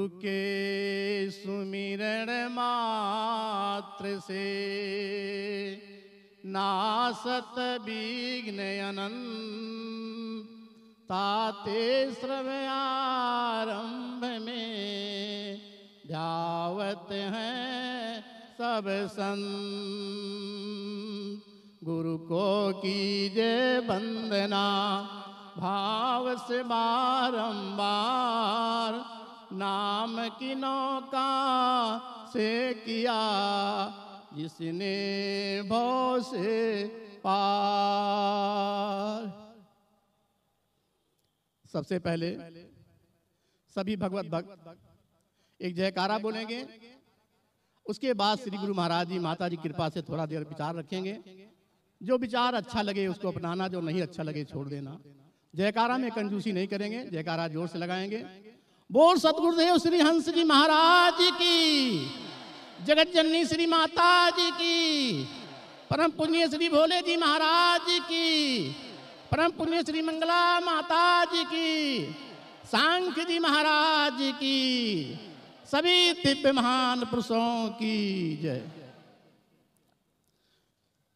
गुरु के सुमिरण मात्र से नासत विघ्न ताते आरंभ में ध्यावत हैं सब संत। गुरु को कीजे वंदना, भाव से बारंबार नाम की नौका से किया, जिसने भव से पार। सबसे पहले, सभी भगवत भक्त एक जयकारा बोलेंगे। उसके बाद श्री गुरु महाराज जी, माता जी कृपा से थोड़ा देर विचार रखेंगे। जो विचार अच्छा लगे, उसको अपनाना, जो नहीं अच्छा लगे, छोड़ देना। जयकारा में कंजूसी नहीं करेंगे, जयकारा ज़ोर से लगाएँगे। बोल सतगुरुदेव श्री हंस जी महाराज की। जगत जननी श्री माता जी की। परम पुण्य श्री भोले जी महाराज की। परम पुण्य श्री मंगला माता जी की। सांख्य जी महाराज की। सभी दिव्य महान पुरुषों की जय।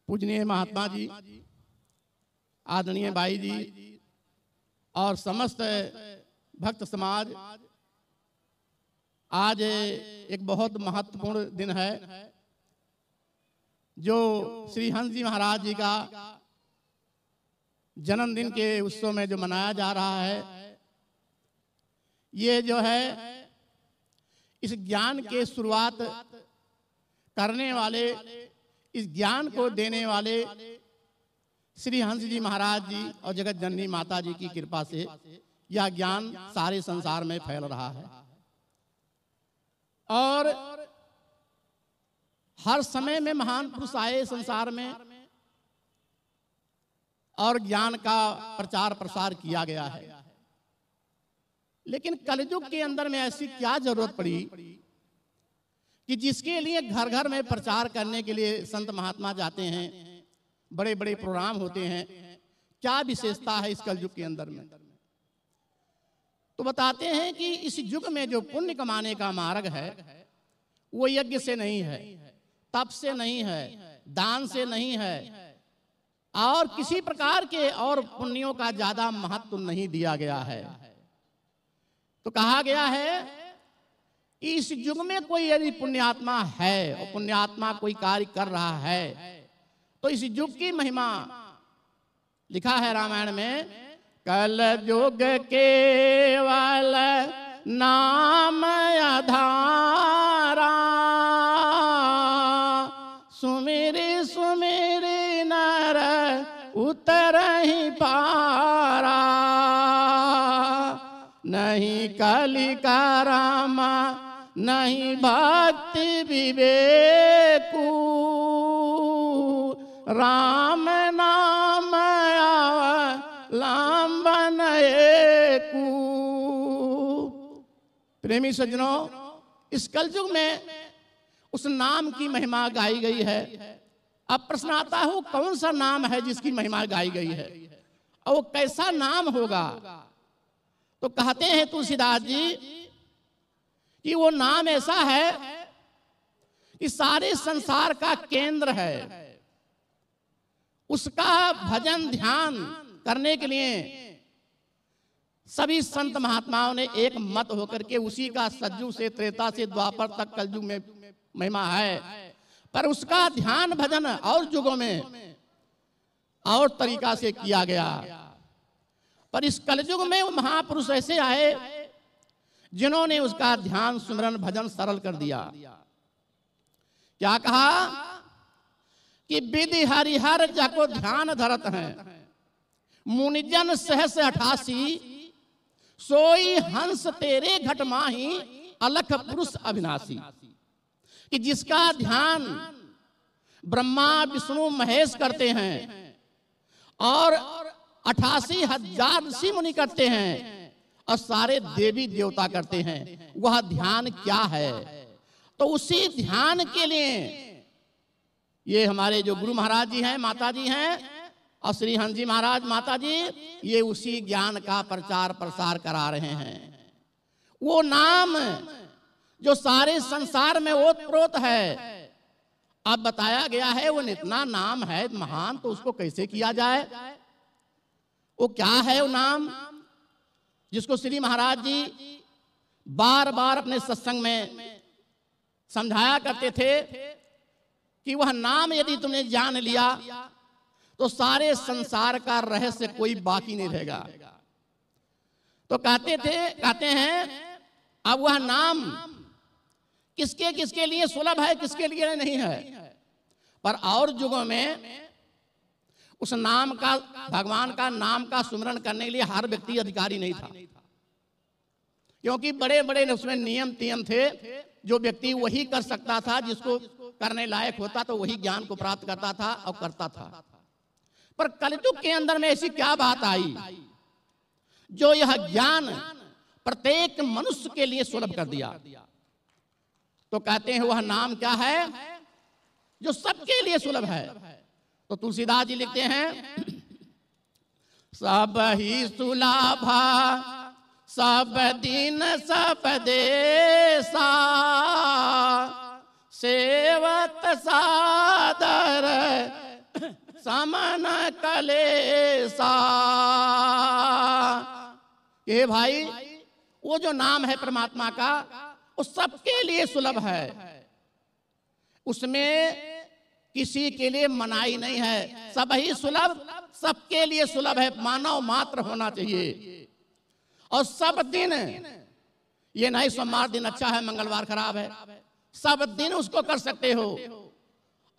पूजनीय महात्मा जी, आदरणीय भाई जी और समस्त भक्त समाज आज एक बहुत महत्वपूर्ण दिन है, जो श्री हंस जी महाराज जी का जन्मदिन के उत्सव में जो मनाया जा रहा है, ये जो है, इस ज्ञान के शुरुआत करने वाले, इस ज्ञान को देने वाले श्री हंस जी महाराज जी और जगत जननी माता जी की कृपा से यह ज्ञान सारे संसार में फैल रहा है। और हर समय में महान पुरुष आए संसार में और ज्ञान का प्रचार प्रसार किया गया है। लेकिन कलयुग के अंदर में ऐसी क्या ज़रूरत पड़ी कि जिसके लिए घर घर में प्रचार करने के लिए संत महात्मा जाते हैं बड़े बड़े प्रोग्राम होते हैं, क्या विशेषता है इस कलयुग के अंदर में? तो बताते हैं कि इस युग में जो पुण्य कमाने का मार्ग है, वो यज्ञ से नहीं है, तप से नहीं है, दान से नहीं है, और किसी प्रकार के और पुण्यों का ज़्यादा महत्व नहीं दिया गया है। तो कहा गया है, इस युग में कोई यदि पुण्यात्मा है, और पुण्यात्मा कोई कार्य कर रहा है तो इस युग की महिमा, लिखा है रामायण में कल युग के केवल नाम आधारा सुमेरे सुमेरे नर, उतर ही पारा। नहीं कलिका रामा, नहीं भक्ति विवेकू। राम प्रेमी सज्जनों इस कलयुग में उस नाम की महिमा गाई गई है। अब प्रश्न आता है, वो कौन सा नाम है जिसकी महिमा गाई गई है? और वो कैसा नाम होगा? तो कहते हैं तुलसीदास जी कि वो नाम ऐसा है कि सारे संसार का केंद्र है। उसका भजन ध्यान करने के लिए सभी संत महात्माओं ने एक मत होकर के उसी का सज्जू से, त्रेता से, द्वापर तक कलयुग में महिमा है। पर उसका ध्यान भजन और युगों में और तरीका से किया गया। पर इस कलयुग में वो महापुरुष ऐसे आए जिन्होंने उसका ध्यान सुमरन भजन सरल कर दिया। क्या कहा? कि विधि हरिहर जाको ध्यान धरत हैं। मुनिजन सहस अठासी सोई हंस तेरे घट माही, अलख पुरुष अविनाशी। कि जिसका ध्यान ब्रह्मा, विष्णु, महेश करते हैं और अठासी हज़ार ऋषि मुनि करते हैं और सारे देवी देवता करते हैं, वह ध्यान क्या है? तो उसी ध्यान के लिए ये हमारे जो गुरु महाराज जी हैं, माता जी हैं और श्री हंस महाराज माता जी ये उसी ज्ञान का प्रचार प्रसार करा रहे हैं। वो नाम जो सारे संसार में ओत प्रोत है, अब बताया गया है वो इतना नाम है महान तो उसको कैसे किया जाए? वो क्या है वो नाम? जिसको श्री महाराज जी बार बार अपने सत्संग में समझाया करते थे कि वह नाम यदि तुमने जान लिया तो सारे संसार का रहस्य कोई बाकी नहीं रहेगा। तो कहते थे, कहते हैं, अब वह नाम किसके किसके लिए सुलभ है, किसके लिए नहीं है? पर और युगों में उस नाम का, भगवान का नाम का सुमरण करने के लिए हर व्यक्ति अधिकारी नहीं था। क्योंकि बड़े बड़े उसमें नियम तियम थे, जो व्यक्ति वही कर सकता था, जिसको करने लायक होता तो वही ज्ञान को प्राप्त करता था और करता था। पर कलयुग के अंदर में ऐसी क्या बात आई? जो यह ज्ञान प्रत्येक मनुष्य के लिए सुलभ कर दिया। तो कहते हैं, वह नाम क्या है? जो सबके लिए सुलभ है। तो तुलसीदास जी लिखते हैं, सब ही सुलाभा, सब दिन, सब देसा, सेवत सादर समन कलेसा। ये भाई, वो जो नाम है परमात्मा का, वो सबके लिए सुलभ है। उसमें किसी के लिए मनाई नहीं है। सब ही सुलभ, सबके लिए सुलभ है। मानव मात्र होना चाहिए। और सब दिन, ये नहीं सोमवार दिन अच्छा है, मंगलवार खराब है। सब दिन उसको कर सकते हो।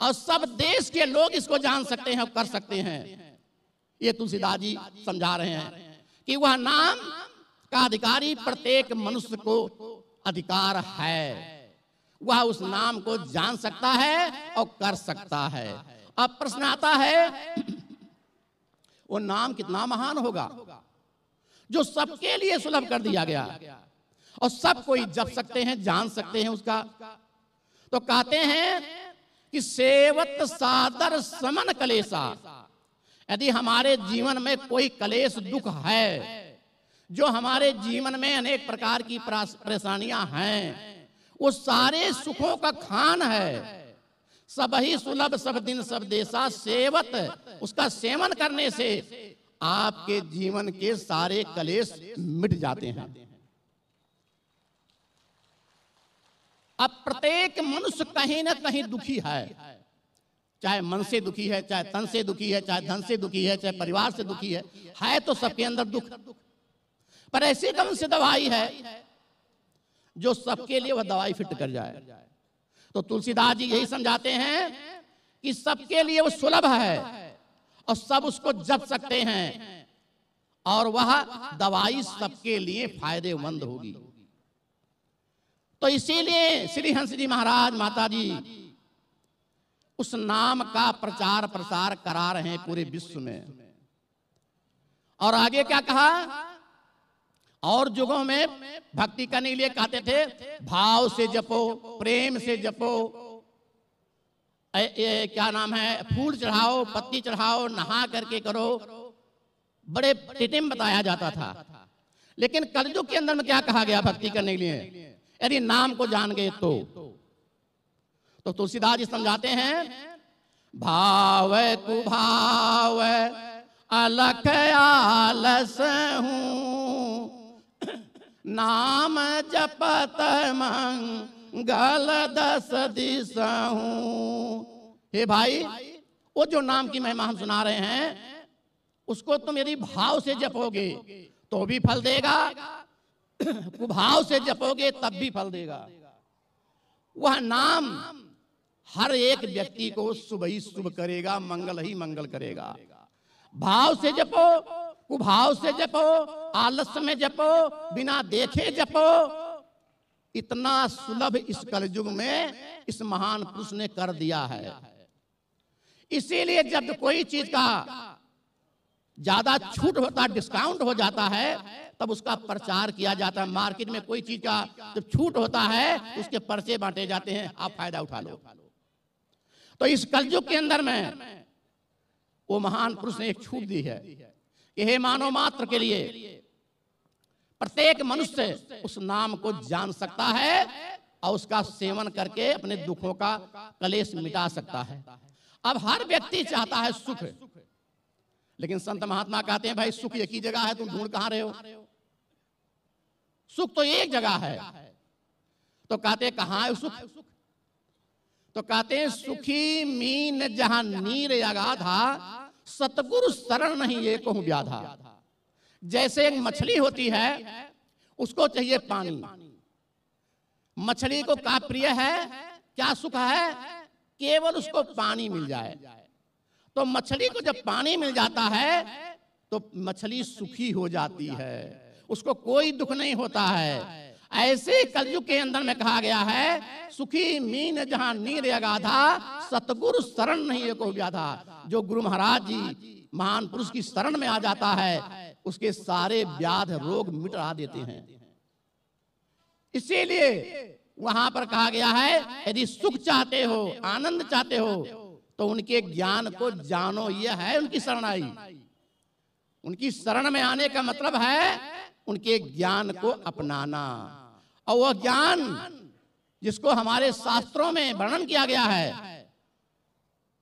और सब देश के लोग इसको जान सकते हैं और कर सकते हैं। ये तुलसीदास जी समझा रहे हैं कि वह नाम का अधिकारी प्रत्येक मनुष्य को अधिकार है। वह उस नाम को जान सकता है और कर सकता है। अब प्रश्न आता है, वो नाम कितना महान होगा जो सबके लिए सुलभ कर दिया गया और सब कोई जप सकते हैं, जान सकते हैं उसका। तो कहते हैं कि सेवत सादर समन कलेसा यदि हमारे जीवन में कोई कलेश दुख है, जो हमारे जीवन में अनेक प्रकार की परेशानियाँ हैं, वो सारे सुखों का खान है। सब ही सुलभ, सब दिन, सब देशा सेवत, उसका सेवन करने से आपके जीवन के सारे कलेश मिट जाते हैं। अब प्रत्येक मनुष्य कहीं ना कहीं दुखी है। चाहे मन से दुखी है, चाहे तन से दुखी है, चाहे धन से दुखी है, चाहे परिवार से दुखी है है तो सबके अंदर दुख। पर ऐसी कौन से दवाई है जो सबके लिए वह दवाई फिट कर जाए। तो तुलसीदास जी यही समझाते हैं कि सबके लिए वो सुलभ है और सब उसको जप सकते हैं और वह दवाई सबके लिए फ़ायदेमंद होगी। तो इसीलिए श्री हंस जी महाराज माता जी उस नाम का प्रचार प्रसार करा रहे हैं पूरे विश्व में। और आगे क्या कहा? और युगों में भक्ति करने के लिए कहते थे भाव से जपो प्रेम से जपो। ए, ए, क्या नाम है? फूल चढ़ाओ पत्ती चढ़ाओ नहा करके करो। बड़े टिटिम बताया जाता था। लेकिन कलयुग के अंदर में क्या कहा गया भक्ति करने के लिए? यदि नाम को जान गए तो। तो तुलसीदास जी समझाते हैं, भाव कुभाव अलख आलस हूँ। नाम जपत मंगल दस दिशहूं हे भाई, वो जो नाम की महिमा हम सुना रहे हैं, उसको तुम यदि भाव से जपोगे तो भी फल देगा। कुभाव से जपोगे तब भी फल देगा। वह नाम हर एक व्यक्ति को शुभ ही शुभ करेगा, मंगल ही मंगल करेगा। भाव से जपो, कुभाव से जपो आलस्य में जपो, बिना देखे जपो। इतना सुलभ इस कलयुग में इस महान पुरुष ने कर दिया है। इसीलिए जब कोई चीज़ का ज़्यादा छूट होता डिस्काउंट हो जाता है, तब उसका प्रचार किया जाता है। मार्केट में कोई चीज़ का जब छूट होता है, उसके पर्चे बांटे जाते हैं। आप फ़ायदा उठा लो। तो इस कलयुग के अंदर में वो महान पुरुष ने एक छूट दी है कि हे मानव मात्र के लिए प्रत्येक मनुष्य उस नाम को जान सकता है और उसका सेवन करके अपने दुखों का कलेश मिटा सकता है। अब हर व्यक्ति चाहता है सुख। लेकिन संत महात्मा कहते हैं, भाई, सुख एक ही जगह है, तुम ढूंढ कहाँ रहे हो? सुख तो एक जगह है। तो कहते कहाँ है सुख? तो कहते हैं, सुखी मीन जहाँ नीर अगाधा, सतगुरु शरण नहीं ये कहूँ व्याधा। जैसे एक मछली होती है, उसको चाहिए पानी। मछली को का प्रिय है? क्या सुख है? केवल उसको पानी मिल जाए। तो मछली को जब पानी मिल जाता है तो मछली सुखी हो जाती है। उसको कोई दुख नहीं होता है। ऐसे कलयुग के अंदर में कहा गया है, सुखी मीन जहाँ नीर अगाधा, सतगुरु शरण नहीं को व्याधा जो गुरु महाराज जी महान पुरुष की शरण में आ जाता है, उसके सारे व्याध रोग मिटा देते हैं। इसीलिए वहाँ पर कहा गया है, यदि सुख चाहते हो, आनंद चाहते हो तो उनके ज्ञान को जानो, यह है उनकी शरणाई। उनकी शरण में आने का मतलब है उनके ज्ञान को अपनाना। और वह ज्ञान जिसको हमारे शास्त्रों में वर्णन किया गया है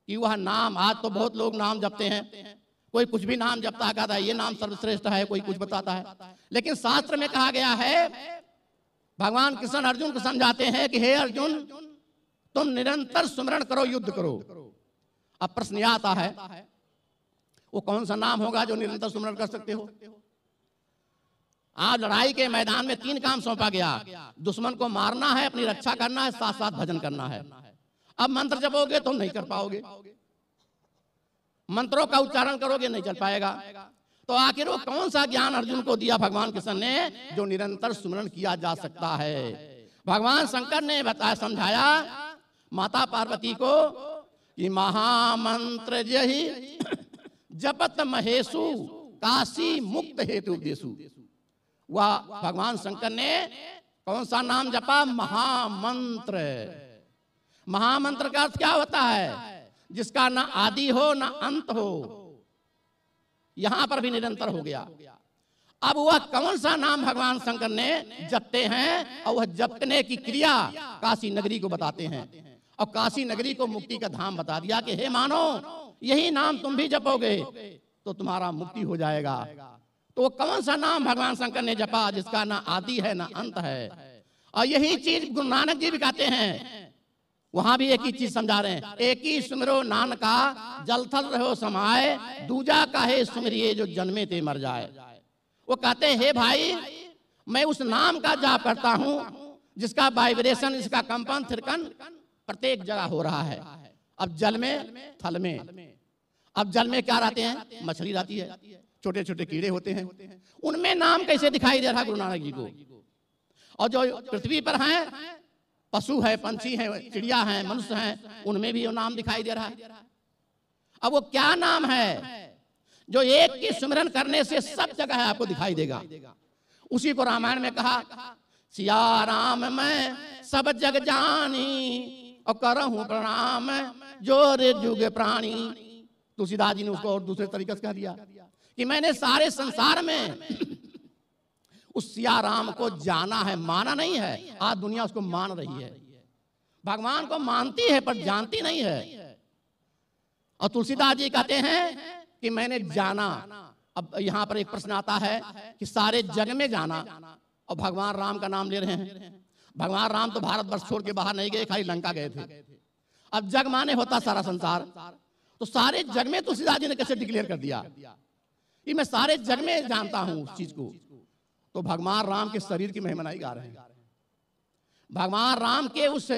कि वह नाम, आज तो बहुत लोग नाम जपते हैं। कोई कुछ भी नाम जपता कहता है, ये नाम सर्वश्रेष्ठ है, कोई कुछ बताता है। लेकिन शास्त्र में कहा गया है, भगवान कृष्ण अर्जुन को समझाते हैं कि, हे अर्जुन, तुम निरंतर सुमरण करो, युद्ध करो। अब प्रश्न यह आता है, वो कौन सा नाम होगा जो निरंतर सुमरण कर सकते हो? आज लड़ाई के मैदान में तीन काम सौंपा गया। दुश्मन को मारना है, अपनी रक्षा करना है साथ साथ भजन करना है। अब मंत्र जपोगे तो नहीं कर पाओगे। मंत्रों का उच्चारण करोगे, नहीं चल पाएगा। तो आखिर वो कौन सा ज्ञान अर्जुन को दिया भगवान कृष्ण ने जो निरंतर सुमरण किया जा सकता है? भगवान शंकर ने बताया, समझाया, माता पार्वती को कि महामंत्र जही जपत महेशु काशी मुक्त हेतु देशु। वह भगवान शंकर ने कौन सा नाम जपा? महामंत्र। महामंत्र का अर्थ क्या होता है? जिसका ना आदि हो, ना अंत हो, यहाँ पर भी निरंतर हो गया। अब वह कौन सा नाम भगवान शंकर ने जपते हैं और वह जपने की क्रिया काशी नगरी को बताते हैं? और काशी नगरी को मुक्ति का धाम बता दिया कि, हे मानो, यही नाम तुम भी जपोगे तो तुम्हारा मुक्ति हो जाएगा। तो वो कौन सा नाम भगवान शंकर ने जपा, जिसका ना आदि है, ना अंत है? और यही चीज़ गुरु नानक जी भी कहते हैं। वहाँ भी एक ही चीज़ समझा रहे हैं। एक ही सुमरो नान का जलथल रहो समाये, दूजा का है सुमरिए जो जन्मे ते मर जाए। वो कहते हैं, हे भाई, मैं उस नाम का जाप करता हूँ, जिसका वाइब्रेशन इसका कंपन, थिरकन प्रत्येक जगह हो रहा है। अब जल में, थल में। अब जल में क्या रहते हैं? मछली रहती है। छोटे छोटे कीड़े होते हैं। उनमें नाम कैसे दिखाई दे रहा गुरु नानक जी को? और जो पृथ्वी पर हैं, पशु है, पंछी है, चिड़िया है, मनुष्य है, उनमें भी वो नाम दिखाई दे रहा है। अब वो क्या नाम है? जो एक की सुमरन करने से सब जगह आपको दिखाई देगा। उसी को रामायण में कहा, सिया राम मैं सब जग जानी और करहूं प्रणाम, जो रे जुग प्राणी। तुलसीदास जी ने उसको और दूसरे तरीके से कह दिया कि मैंने सारे संसार में उस सिया राम को जाना है, माना नहीं है। आज दुनिया उसको मान रही है। भगवान को मानती है, पर जानती नहीं है। और तुलसीदास जी कहते हैं कि मैंने जाना। अब यहाँ पर एक प्रश्न आता है कि सारे जग में जाना। और भगवान राम का नाम ले रहे हैं। भगवान राम तो भारत वर्ष छोड़ के बाहर नहीं गए, खाली लंका गए थे। अब जग माने होता सारा संसार। तो सारे जग में तुलसीदास जी ने कैसे डिक्लेयर कर दिया? कि मैं सारे जग में जानता हूँ उस चीज़ को। तो भगवान राम के शरीर की महिमनाई गा रहे हैं। भगवान राम के उस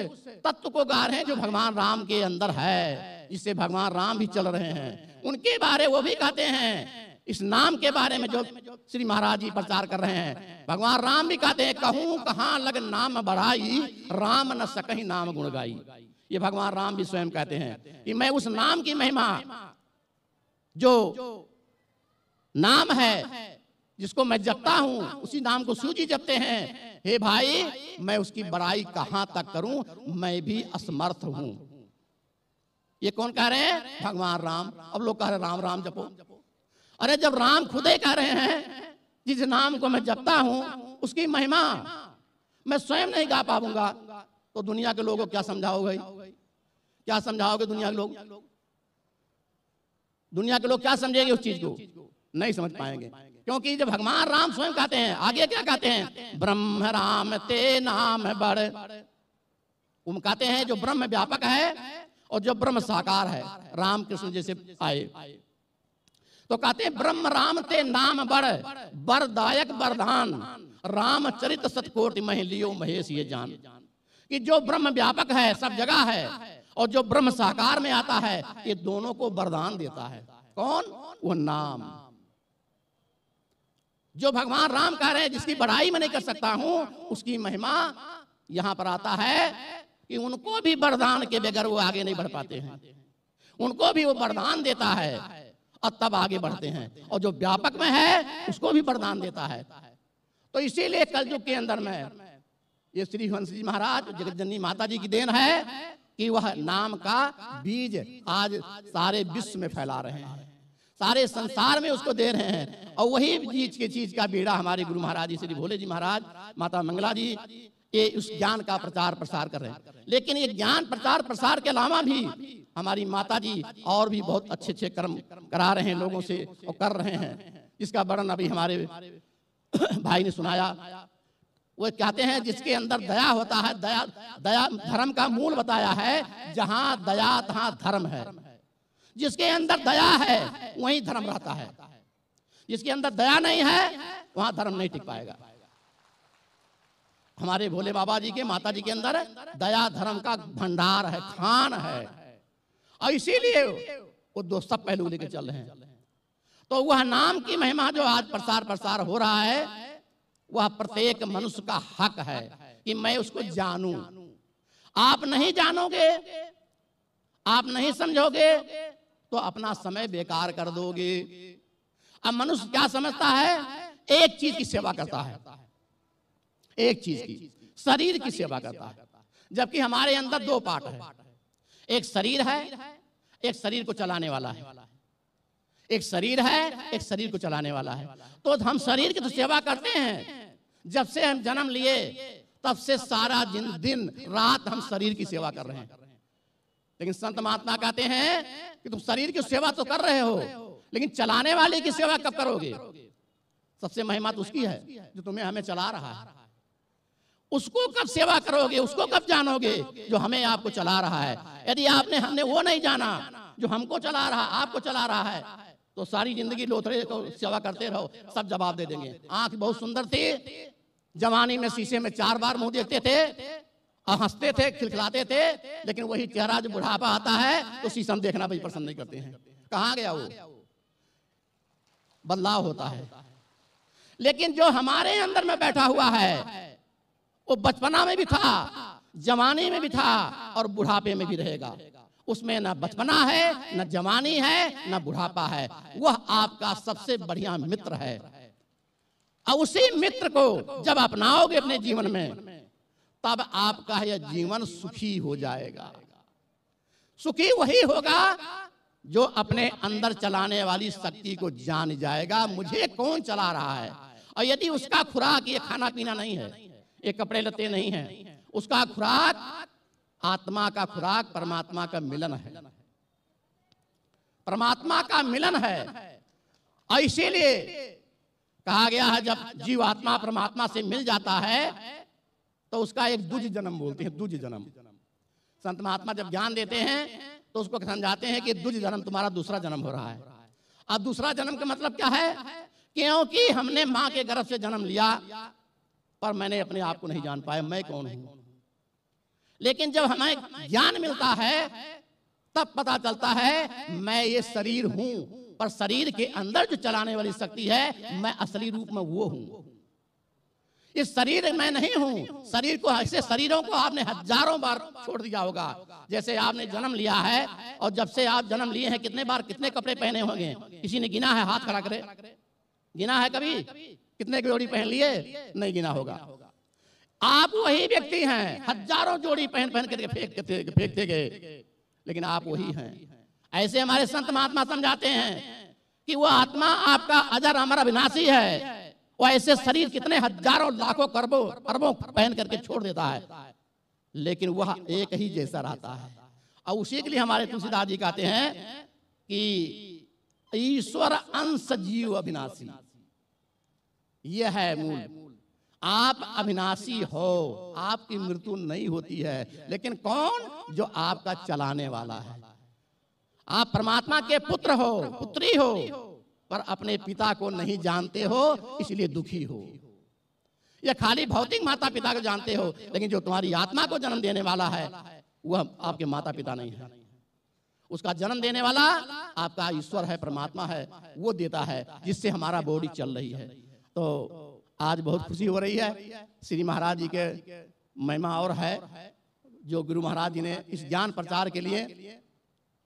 तत्व को गा रहे हैं जो भगवान राम के अंदर है, जिससे भगवान राम भी चल रहे हैं। उनके बारे वो भी कहते हैं। इस नाम के बारे में जो श्री महाराज जी प्रचार कर रहे हैं। भगवान राम भी कहते हैं, कहूँ कहाँ लग नाम बढ़ाई, राम न सकही नाम गुण गाई। ये भगवान राम भी स्वयं कहते हैं कि मैं उस नाम की महिमा, जो नाम है, जिसको मैं जपता हूँ, उसी नाम को सूजी जपते हैं। हे भाई, मैं उसकी बड़ाई कहाँ तक करूँ? मैं भी असमर्थ हूँ। ये कौन कह रहे हैं? भगवान राम। अब लोग कह रहे राम राम जपो। अरे जब राम खुदे कह रहे हैं, जिस नाम को मैं जपता हूँ, उसकी महिमा मैं स्वयं नहीं गा पाऊँगा। तो दुनिया के लोगों को क्या समझाओगे? क्या समझाओगे दुनिया के लोग? दुनिया के लोग क्या समझेंगे उस चीज़ को? नहीं समझ पाएँगे। क्योंकि जब भगवान राम स्वयं कहते हैं, आगे क्या कहते हैं? ब्रह्म राम ते नाम बड़। वो कहते हैं, जो ब्रह्म व्यापक है और जो ब्रह्म साकार है राम कृष्ण जैसे आए। तो कहते हैं, ब्रह्म राम ते नाम बड़, बरदायक वरदान रामचरित सतकोटि मह लियो, महेश ये जान। कि जो ब्रह्म व्यापक है, सब जगह है, और जो ब्रह्म साकार में आता है, ये दोनों को वरदान देता है। कौन? वो नाम। जो भगवान राम कह रहे हैं, जिसकी बढ़ाई मैं नहीं कर सकता हूँ, उसकी महिमा यहाँ पर आता है कि उनको भी वरदान के बगैर वो आगे नहीं बढ़ पाते हैं। उनको भी वो वरदान देता है और तब आगे बढ़ते हैं। और जो व्यापक में है, उसको भी वरदान देता है। तो इसीलिए कलयुग के अंदर में ये श्री हंस जी महाराज जगत जननी माता जी की देन है, कि वह नाम का बीज आज सारे विश्व में फैला रहे हैं। सारे संसार में उसको दे रहे हैं। और वही चीज़ के चीज़ का बीड़ा हमारे गुरु महाराज श्री भोले जी महाराज, माता मंगला जी ये उस ज्ञान का प्रचार प्रसार कर रहे हैं। लेकिन ये ज्ञान प्रचार प्रसार के अलावा भी हमारी माता जी और भी बहुत अच्छे अच्छे कर्म करा रहे हैं, लोगों से और कर रहे हैं। इसका वर्णन अभी हमारे भाई ने सुनाया। वो कहते हैं, जिसके अंदर दया होता है, दया दया धर्म का मूल बताया है, जहाँ दया, तहां धर्म है। जिसके अंदर दया है, वहीं धर्म रहता है। जिसके अंदर दया नहीं है, वहाँ धर्म नहीं टिक पाएगा। हमारे भोले बाबा जी के माता जी के अंदर दया धर्म का भंडार है, खान है। और इसीलिए वो दो सब पहलू लेके चल रहे हैं। तो वह नाम की महिमा जो आज प्रसार प्रसार हो रहा है, वह प्रत्येक मनुष्य का हक है कि मैं उसको जानूं। आप नहीं जानोगे, आप नहीं समझोगे तो अपना समय बेकार कर दोगे। अब मनुष्य क्या समझता है? एक चीज़ की सेवा करता है। एक चीज़ की, शरीर की सेवा करता है। जबकि हमारे अंदर दो पार्ट है। एक शरीर है, एक शरीर को चलाने वाला है। एक शरीर है, एक शरीर को चलाने वाला है। तो हम शरीर की तो सेवा करते हैं। जब से हम जन्म लिए, तब से सारा दिन दिन, रात हम शरीर की सेवा कर रहे हैं। लेकिन संत महात्मा कहते हैं कि तुम शरीर की सेवा तो कर रहे हो, लेकिन चलाने वाले की सेवा कब करोगे? सबसे महिमा तो उसकी है, जो तुम्हें हमें चला रहा है। उसको कब सेवा करोगे, उसको कब जानोगे जो हमें आपको चला रहा है? यदि आपने हमने वो नहीं जाना जो हमको चला रहा, आपको चला रहा है तो सारी ज़िंदगी लोथड़े को सेवा करते रहो, सब जवाब दे देंगे। आँख बहुत सुंदर थी, जवानी में शीशे में चार बार मुँह देखते थे, और हँसते थे, खिलखिलाते थे, लेकिन वही चेहरा जो बुढ़ापा आता है तो शीशम देखना भी पसंद नहीं करते हैं। कहाँ गया वो? बदलाव होता है। लेकिन जो हमारे अंदर में बैठा हुआ है वो बचपना में भी था जवानी में भी था और बुढ़ापे में भी रहेगा। उसमें ना बचपना है, न जवानी है, न बुढ़ापा है। वह आपका सबसे बढ़िया मित्र है। और उसी मित्र को जब अपनाओगे अपने जीवन में, तब आपका यह जीवन सुखी हो जाएगा। सुखी वही होगा जो अपने अंदर चलाने वाली शक्ति को जान जाएगा, मुझे कौन चला रहा है? और यदि उसका खुराक ये खाना पीना नहीं है ये कपड़े लते नहीं है। उसका खुराक, आत्मा का खुराक, परमात्मा का मिलन है। परमात्मा का मिलन है। इसीलिए कहा गया है, जब जीव आत्मा परमात्मा से मिल जाता है तो उसका एक दुज जन्म बोलते हैं, दुज जन्म। संत महात्मा जब ज्ञान देते हैं तो उसको समझाते हैं कि दुज जन्म तुम्हारा दूसरा जन्म हो रहा है। अब दूसरा जन्म का मतलब क्या है? क्योंकि हमने माँ के गर्भ से जन्म लिया पर मैंने अपने आप को नहीं जान पाया, मैं कौन हूँ? लेकिन जब हमें ज्ञान मिलता है, तब पता चलता है, मैं ये शरीर हूँ, पर शरीर के अंदर जो चलाने वाली शक्ति है, मैं असली रूप में वो हूँ। इस शरीर में नहीं हूँ, शरीर को, ऐसे शरीरों को आपने हज़ारों बार छोड़ दिया होगा। जैसे आपने जन्म लिया है, और जब से आप जन्म लिए हैं, कितने बार कितने कपड़े पहने होंगे? किसी ने गिना है, हाथ खड़ा करे? गिना है कभी? कितने जोड़ी पहन लिए? नहीं गिना होगा। आप वही व्यक्ति हैं। हज़ारों जोड़ी पहन पहन करके फेंकते फेंकते गए। लेकिन आप वही हैं। ऐसे हमारे संत महात्मा समझाते हैं कि वो आत्मा आपका अजर अमर अविनाशी है। वो ऐसे शरीर कितने हज़ारों लाखों करबों अरबों पहन करके छोड़ देता है। लेकिन वह एक ही जैसा रहता है। और उसी के लिए हमारे तुलसीदास जी कहते हैं कि ईश्वर अंश जीव अविनाशी। यह है मूल। आप अविनाशी हो, आपकी मृत्यु नहीं होती है, लेकिन कौन जो आपका चलाने वाला है? आप परमात्मा के पुत्र हो, पुत्री हो, पर अपने पिता को नहीं जानते हो, इसलिए दुखी हो। या खाली भौतिक माता पिता को जानते हो, लेकिन जो तुम्हारी आत्मा को जन्म देने वाला है, वह आपके माता पिता नहीं है। उसका जन्म देने वाला आपका ईश्वर है, परमात्मा है, वो देता है, जिससे हमारा बॉडी चल रही है। तो आज बहुत खुशी हो रही है। श्री महाराज जी के महिमा और है, जो गुरु महाराज जी ने इस ज्ञान प्रचार के लिए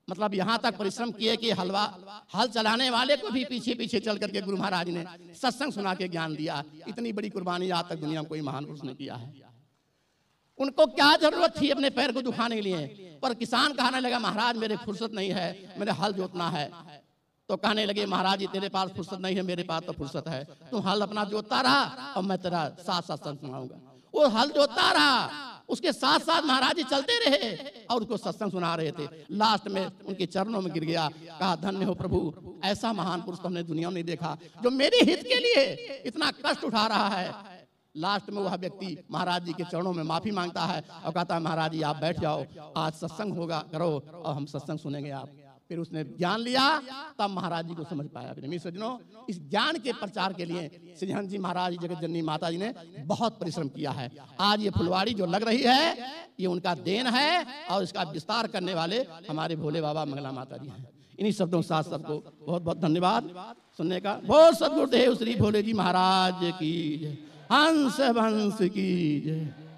मतलब यहाँ तक परिश्रम किए कि हलवा, हल चलाने वाले को भी पीछे पीछे चल करके गुरु महाराज ने सत्संग सुना के ज्ञान दिया। इतनी बड़ी कुर्बानी आज तक दुनिया में कोई महान पुरुष ने किया है। उनको क्या ज़रूरत थी अपने पैर को दुखाने के लिए? पर किसान कहने लगा, महाराज, मेरे फुर्सत नहीं है, मेरे हल जोतना है। तो कहने लगे, महाराज जी, तेरे पास फुर्सत नहीं है, मेरे पास तो फुर्सत है। तुम हल अपना जोतता रहा और मैं तेरा साथ साथ सत्संग सुनाऊँगा। वो हल जोतता रहा। उसके साथ साथ महाराज जी चलते रहे और उसको सत्संग सुना रहे थे। लास्ट में उनके चरणों में गिर गया। कहा, धन्य हो प्रभु, ऐसा महान पुरुष तो हमने दुनिया में देखा, जो मेरे हित के लिए इतना कष्ट उठा रहा है। लास्ट में वह व्यक्ति महाराज जी के चरणों में माफ़ी माँगता है और कहता है, महाराज जी, आप बैठ जाओ, आज सत्संग होगा, करो और हम सत्संग सुनेंगे आप। फिर उसने ज्ञान लिया, तब महाराज जी को समझ पाया प्रेमी सज्जनों इस ज्ञान के प्रचार के लिए श्रीहन जी महाराज जगत जननी माता जी ने बहुत परिश्रम किया है। आज ये फुलवाड़ी जो लग रही है, ये उनका देन है और इसका विस्तार करने वाले हमारे भोले बाबा मंगला माता जी हैं। इन्हीं शब्दों साथ सबको बहुत बहुत धन्यवाद। सुनने का बहुत सदगुरुदेव श्री भोले जी महाराज की जय। हंस वंश की जय।